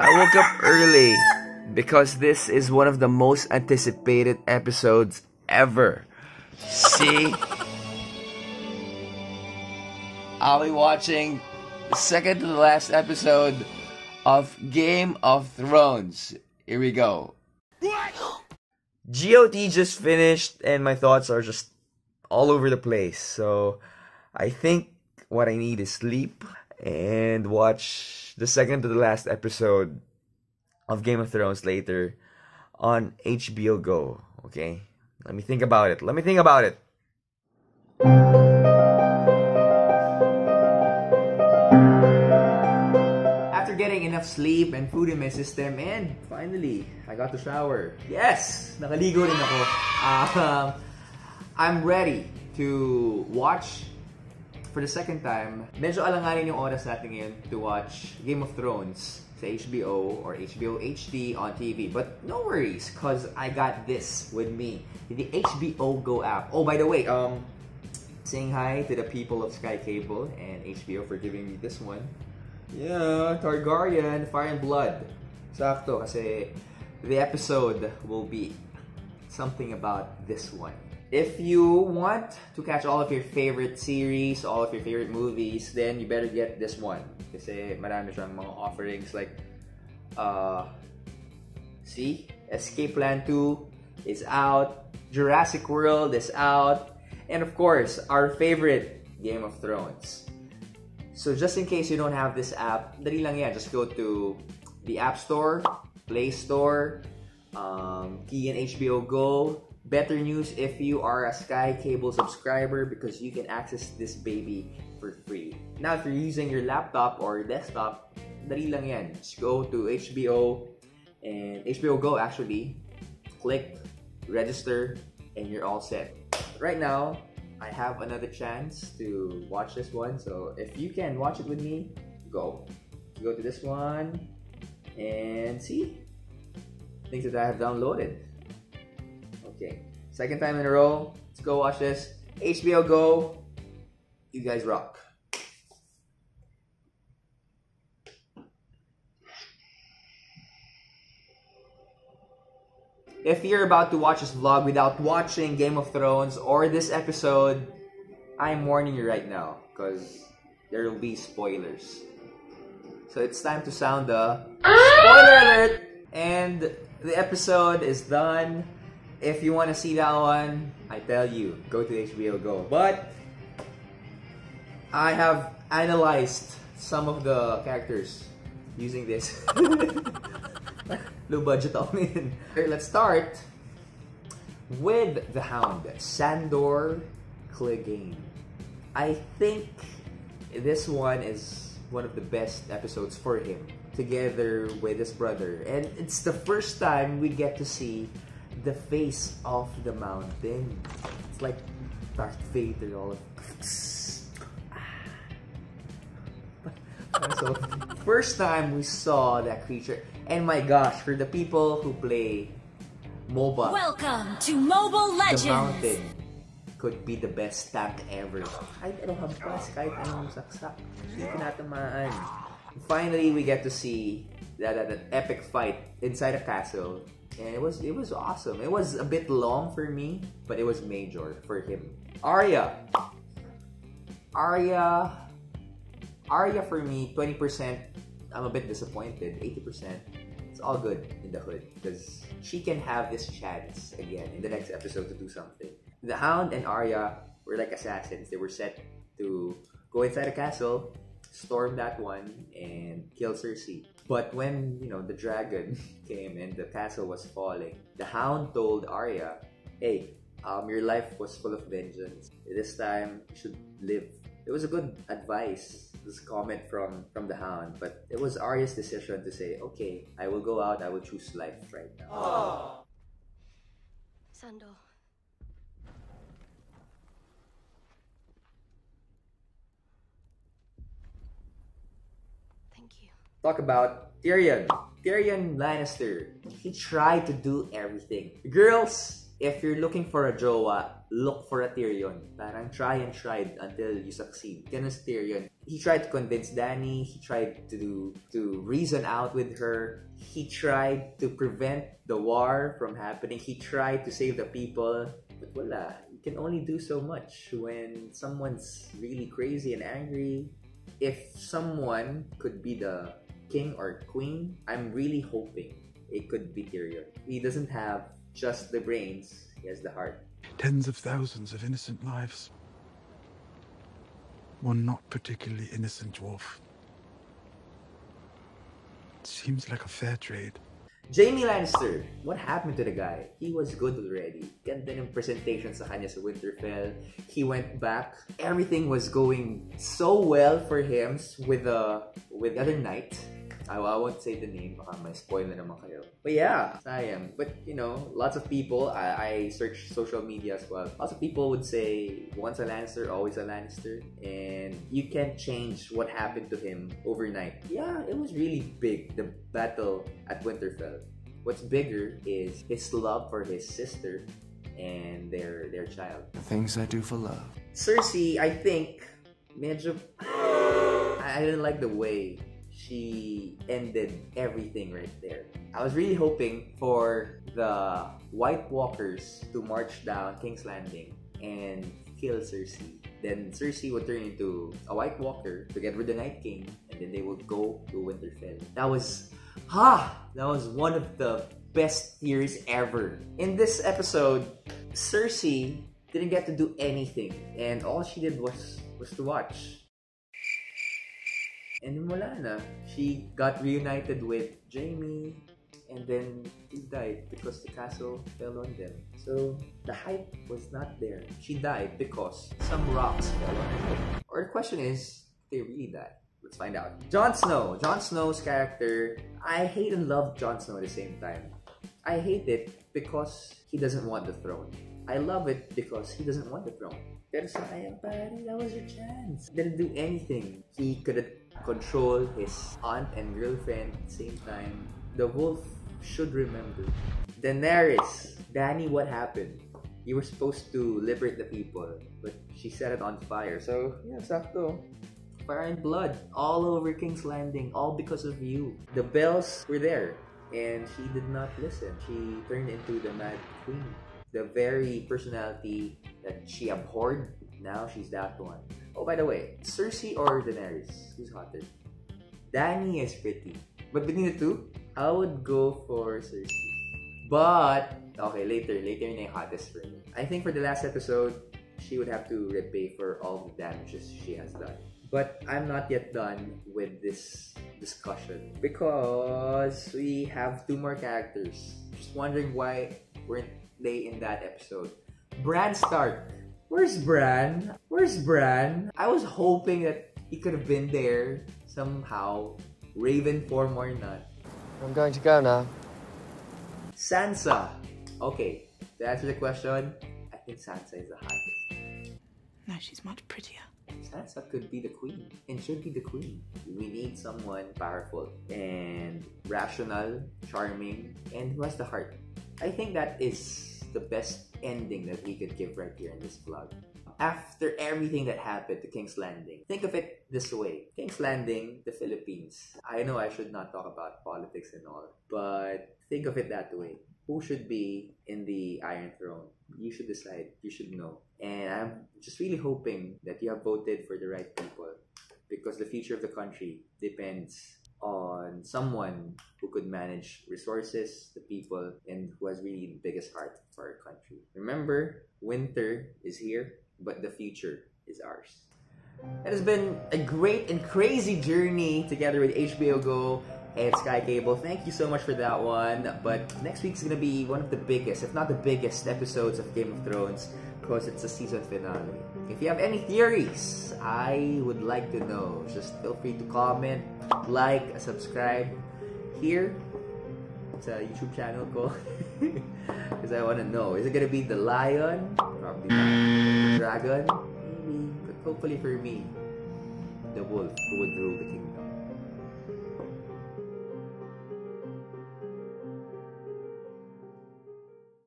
I woke up early because this is one of the most anticipated episodes ever. See? I'll be watching the second to the last episode of Game of Thrones. Here we go. GOT just finished, and my thoughts are just all over the place. So, I think what I need is sleep and watch the second to the last episode of Game of Thrones later on HBO Go. Okay? Let me think about it. Let me think about it. After getting enough sleep and food in my system, and finally, I got to shower. Yes! Nakaligo rin ako. Um, I'm ready to watch for the second time. Medyo alanganin yung oras natin ngayon to watch Game of Thrones sa HBO or HBO HD on TV. But no worries, cause I got this with me. The HBO Go app. Oh, by the way, um, saying hi to the people of Sky Cable and HBO for giving me this one. Yeah, Targaryen, Fire and Blood. Sakto, kasi the episode will be something about this one. If you want to catch all of your favorite series, all of your favorite movies, then you better get this one. Kasi marami siyang mga offerings like, uh, see, Escape Plan 2 is out, Jurassic World is out, and of course, our favorite, Game of Thrones. So just in case you don't have this app, dali lang yan. Just go to the App Store, Play Store, um, key in HBO Go. Better news if you are a Sky Cable subscriber because you can access this baby for free. Now, if you're using your laptop or desktop, dali lang yan. Just go to HBO and HBO Go actually. Click, register, and you're all set. Right now, I have another chance to watch this one. So if you can watch it with me, go. Go to this one and see things that I have downloaded. Okay, second time in a row. Let's go watch this. HBO Go. You guys rock. If you're about to watch this vlog without watching Game of Thrones or this episode, I'm warning you right now because there will be spoilers. So it's time to sound the ah! spoiler alert! And the episode is done. If you want to see that one, I tell you, go to HBO Go. But I have analyzed some of the characters using this. Low budget ako. Okay, let's start with the Hound, Sandor Clegane. I think this one is one of the best episodes for him, together with his brother. And it's the first time we get to see the face of the mountain. It's like Darth Vader all of so first time we saw that creature and my gosh for the people who play MOBA Welcome to Mobile Legends. the mountain could be the best tank ever. Kahit ano hampas kahit anong saksak hindi tinatamaan finally we get to see that, that, that epic fight inside a castle and it was it was awesome it was a bit long for me but it was major for him Arya Arya Arya for me, 20%, I'm a bit disappointed. 80%, it's all good in the hood because she can have this chance again in the next episode to do something. The Hound and Arya were like assassins. They were set to go inside a castle, storm that one, and kill Cersei. But when, you know, the dragon came and the castle was falling, the Hound told Arya, hey, um, your life was full of vengeance. This time, you should live it was a good advice this comment from from the hound but it was arya's decision to say okay i will go out i will choose life right now Sandor. Thank you. Talk about tyrion tyrion lannister he tried to do everything girls if you're looking for a jowa, look for a Tyrion. Parang try and try until you succeed. Ganun Tyrion. He tried to convince Dany. He tried to to reason out with her. He tried to prevent the war from happening. He tried to save the people. But wala. You can only do so much when someone's really crazy and angry. If someone could be the king or queen, I'm really hoping it could be Tyrion. He doesn't have just the brains, he has the heart. Tens of thousands of innocent lives. One not particularly innocent dwarf. It Seems like a fair trade. Jaime Lannister, what happened to the guy? He was good already. Ganda ng presentation sa kanya sa Winterfell. He went back. Everything was going so well for him with the with the other knight. I, I won't say the name, baka may spoil na naman kayo. But yeah, sayang. But you know, lots of people, I, I search social media as well. Lots of people would say, once a Lannister, always a Lannister. And you can't change what happened to him overnight. Yeah, it was really big, the battle at Winterfell. What's bigger is his love for his sister and their their child. The things I do for love. Cersei, I think, medyo... I didn't like the way she ended everything right there. I was really hoping for the White Walkers to march down King's Landing and kill Cersei. Then Cersei would turn into a White Walker to get rid of the Night King, and then they would go to Winterfell. That was, ha! That was one of the best theories ever. In this episode, Cersei didn't get to do anything, and all she did was was to watch. And wala na. She got reunited with Jaime and then he died because the castle fell on them. So the hype was not there. She died because some rocks fell on her. Or the question is, they really died. Let's find out. Jon Snow. Jon Snow's character, I hate and love Jon Snow at the same time. I hate it because he doesn't want the throne. I love it because he doesn't want the throne. Pero sayang that was your chance. Didn't do anything. He couldn't control his aunt and girlfriend at the same time. The wolf should remember. Daenerys, Dany, what happened? You were supposed to liberate the people, but she set it on fire. So, yeah, sakto. Fire and blood all over King's Landing, all because of you. The bells were there, and she did not listen. She turned into the Mad Queen. The very personality that she abhorred, now she's that one. Oh, by the way, Cersei or Daenerys? Who's hotter? Dany is pretty. But between the two, I would go for Cersei. But, okay, later, later na yung hottest for me. I think for the last episode, she would have to repay for all the damages she has done. But I'm not yet done with this discussion because we have two more characters. Just wondering why weren't they in that episode? Bran Stark. Where's Bran? Where's Bran? I was hoping that he could have been there somehow, Raven form or not. I'm going to go now. Sansa. Okay, to answer the question, I think Sansa is the hottest. No, she's much prettier. Sansa could be the queen and should be the queen. We need someone powerful and rational, charming, and who has the heart. I think that is the best ending that we could give right here in this vlog. After everything that happened to King's Landing, think of it this way. King's Landing, the Philippines. I know I should not talk about politics and all, but think of it that way. Who should be in the Iron Throne? You should decide. You should know. And I'm just really hoping that you have voted for the right people because the future of the country depends on someone who could manage resources, the people, and who has really the biggest heart for our country. Remember, winter is here, but the future is ours. It has been a great and crazy journey together with HBO Go and Sky Cable. Thank you so much for that one. But next week's gonna be one of the biggest, if not the biggest, episodes of Game of Thrones because it's a season finale. If you have any theories, I would like to know. Just feel free to comment, like, subscribe here sa YouTube channel ko. Because I want to know. Is it gonna be the lion? Probably not. Dragon? Maybe. But hopefully for me, the wolf who would rule the kingdom.